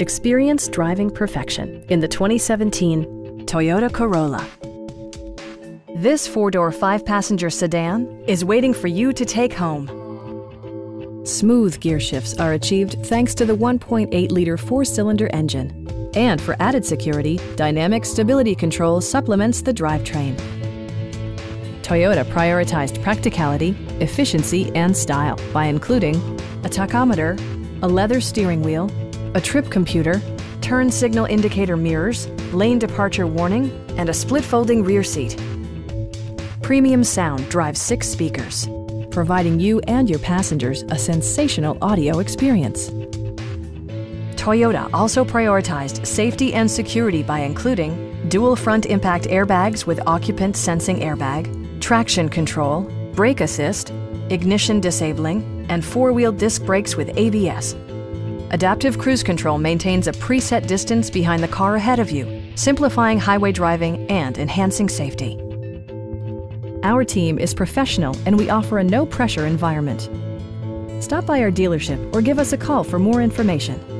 Experience driving perfection in the 2017 Toyota Corolla. This four-door, five-passenger sedan is waiting for you to take home. Smooth gear shifts are achieved thanks to the 1.8-liter four-cylinder engine. And for added security, Dynamic Stability Control supplements the drivetrain. Toyota prioritized practicality, efficiency, and style by including a tachometer, a leather steering wheel, a trip computer, turn signal indicator mirrors, lane departure warning, and a split folding rear seat. Premium sound drives six speakers, providing you and your passengers a sensational audio experience. Toyota also prioritized safety and security by including dual front impact airbags with occupant sensing airbag, traction control, brake assist, ignition disabling, and four-wheel disc brakes with ABS. Adaptive Cruise Control maintains a preset distance behind the car ahead of you, simplifying highway driving and enhancing safety. Our team is professional and we offer a no-pressure environment. Stop by our dealership or give us a call for more information.